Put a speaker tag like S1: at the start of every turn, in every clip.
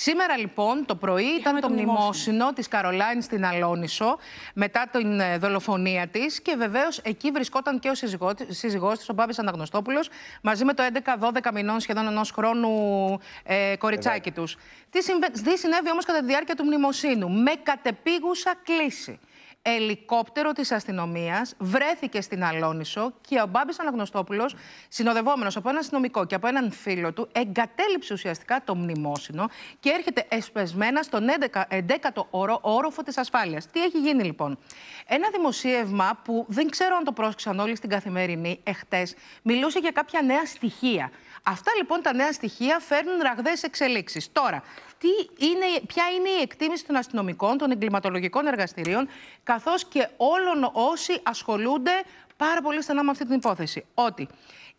S1: Σήμερα λοιπόν το πρωί ήταν το, μνημόσυνο. της Καρολάινς στην Αλόνισο μετά την ε, δολοφονία της και βεβαίως εκεί βρισκόταν και ο σύζυγός, σύζυγός της, ο Μπάμπης Αναγνωστόπουλος μαζί με το 11-12 μηνών σχεδόν ενός χρόνου ε, κοριτσάκι τους. Τι, τι συνέβη όμως κατά τη διάρκεια του μνημοσύνου; Με κατεπίγουσα κλίση ελικόπτερο της αστυνομίας βρέθηκε στην Αλόνισο και ο Μπάμπης Αναγνωστόπουλος, συνοδευόμενος από έναν αστυνομικό και από έναν φίλο του, εγκατέλειψε ουσιαστικά το μνημόσυνο και έρχεται εσπεσμένα στον 11ο όροφο της ασφάλειας. Τι έχει γίνει λοιπόν; Ένα δημοσίευμα που δεν ξέρω αν το πρόσεξαν όλοι στην καθημερινή εχθές, μιλούσε για κάποια νέα στοιχεία. Αυτά λοιπόν τα νέα στοιχεία φέρνουν ραγδαίες εξελίξεις. Τώρα, τι είναι, ποια είναι η εκτίμηση των αστυνομικών, των εγκληματολογικών εργαστηρίων, καθώς και όλων όσοι ασχολούνται πάρα πολύ στενά με αυτή την υπόθεση. Ότι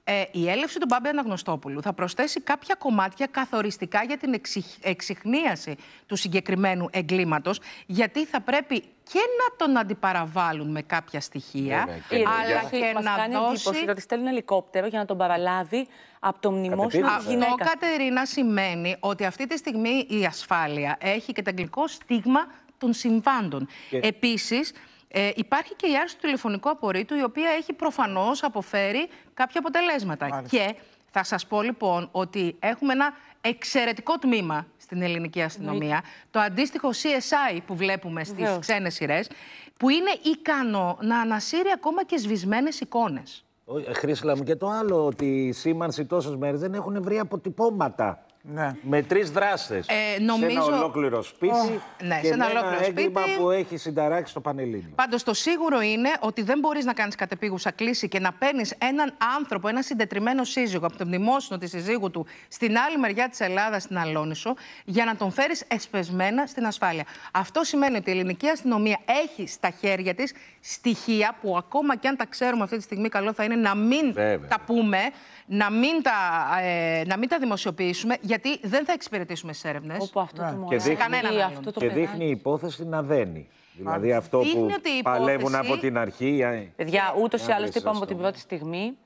S1: ε, η έλευση του Μπάμπη Αναγνωστόπουλου θα προσθέσει κάποια κομμάτια καθοριστικά για την εξυχνίαση του συγκεκριμένου εγκλήματος, γιατί θα πρέπει και να τον αντιπαραβάλουν με κάποια στοιχεία, αλλά και
S2: μας
S1: να
S2: κάνει
S1: δώσει...
S2: εντύπωση ότι στέλνουν ελικόπτερο για να τον παραλάβει από το μνημόσυνο της
S1: Αυτό,
S2: γυναίκας.
S1: Κατερίνα, σημαίνει ότι αυτή τη στιγμή η ασφάλεια έχει και το αγγλικό στίγμα των συμβάντων. Επίσης, ε, υπάρχει και η άρση του τηλεφωνικού απορρίτου, η οποία έχει προφανώς αποφέρει κάποια αποτελέσματα. Και θα σας πω λοιπόν ότι έχουμε ένα εξαιρετικό τμήμα στην ελληνική αστυνομία, το αντίστοιχο CSI που βλέπουμε στις
S2: Βεβαίως.
S1: ξένες σειρές, που είναι ικανό να ανασύρει ακόμα και σβησμένες εικόνες.
S3: Ε, Χρήσιλα μου και το άλλο, ότι η σήμανση τόσες μέρες δεν έχουν βρει αποτυπώματα.
S4: Ναι.
S3: Με τρεις δράστες.
S1: Ε, νομίζω-
S3: Σε ένα ολόκληρο σπίτι.
S1: ναι,
S3: και
S1: σε ένα
S3: με
S1: ολόκληρο
S3: έγκλημα
S1: σπίτι.
S3: που έχει συνταράξει στο Πανελλήνιο.
S1: Πάντως, το σίγουρο είναι ότι δεν μπορείς να κάνεις κατεπίγουσα κλίση και να παίρνεις έναν άνθρωπο, ένα συντετριμένο σύζυγο από το μνημόσυνο της συζύγου του στην άλλη μεριά της Ελλάδας, στην Αλόνισο, για να τον φέρεις εσπεσμένα στην ασφάλεια. Αυτό σημαίνει ότι η ελληνική αστυνομία έχει στα χέρια της στοιχεία που ακόμα και αν τα ξέρουμε αυτή τη στιγμή, καλό θα είναι να μην
S3: Βέβαια.
S1: τα πούμε, να μην τα, ε, να μην τα δημοσιοποιήσουμε, γιατί δεν θα εξυπηρετήσουμε στις έρευνες.
S2: Όπου αυτό το
S3: Και
S2: μωράκι,
S3: δείχνει-
S1: Κανέναν
S2: ή
S1: άλλον.
S2: αυτό το
S3: και
S2: παιδάκι.
S3: δείχνει η υπόθεση να δένει. Δηλαδή αυτό
S1: Δείχνει
S3: που
S1: ότι η
S3: παλεύουν
S1: υπόθεση-
S3: από την αρχή. ε,
S2: Παιδιά, ούτως ή
S3: Ένα
S2: άλλω το είπαμε από την
S3: δυσαστό.
S2: πρώτη στιγμή.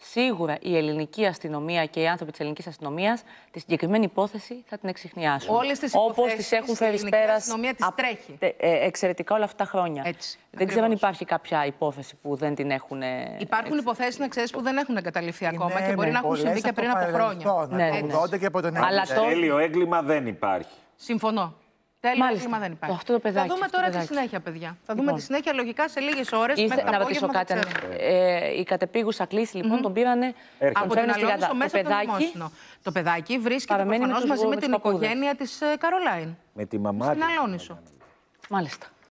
S2: Σίγουρα η ελληνική αστυνομία και οι άνθρωποι της ελληνικής αστυνομίας τη συγκεκριμένη υπόθεση θα την εξηχνιάσουν.
S1: Όλες τις
S2: Όπως
S1: υποθέσεις
S2: τι έχουν
S1: η
S2: φέρει
S1: ελληνική
S2: πέρας.
S1: αστυνομία τις τρέχει.
S2: εξαιρετικά όλα αυτά τα χρόνια.
S1: Έτσι,
S2: Δεν ξέρω αν
S1: ακριβώς.
S2: υπάρχει κάποια υπόθεση που δεν την έχουν. ε,
S1: Υπάρχουν
S2: εξ-
S1: υποθέσεις, να ξέρεις, που δεν έχουν εγκαταλειφθεί ακόμα
S4: Είναι
S1: και μπορεί
S4: με
S1: να έχουν
S4: πολλές
S1: συμβεί και πριν από χρόνια.
S4: παρελθόν,
S2: Ναι,
S4: από
S2: ναι, ναι.
S4: το 80 και από τον
S2: Αλλά
S4: 90.
S2: το-
S3: Τέλειο έγκλημα δεν υπάρχει.
S1: Συμφωνώ. Τέλειο
S2: Μάλιστα.
S1: έγκλημα δεν υπάρχει.
S2: Το- αυτό το παιδάκι,
S1: Θα δούμε
S2: αυτό το
S1: τώρα τη
S2: παιδάκι.
S1: συνέχεια, παιδιά. Θα δούμε
S2: Λοιπόν.
S1: τη συνέχεια λογικά σε λίγες ώρες.
S2: Ήρθε να ρωτήσω κάτι. αν- Ε, η κατεπίγουσα κλίση λοιπόν τον πήρανε.
S3: Έρχεται.
S2: τον
S1: Από την
S2: φέρνουν στην
S1: Αλόνισο
S2: Γαδά.
S1: μέσα
S2: Το
S1: από το
S2: παιδάκι
S1: δημόσιο. Το παιδάκι βρίσκεται
S2: Παραμένει με
S1: προφανώς
S2: τους
S1: μαζί με
S2: γο-
S1: την
S2: τους παππούδες.
S1: οικογένεια τη Καρολάιν.
S3: Με τη μαμά
S1: Στην
S3: της.
S1: Αλόνισο.
S2: Μάλιστα.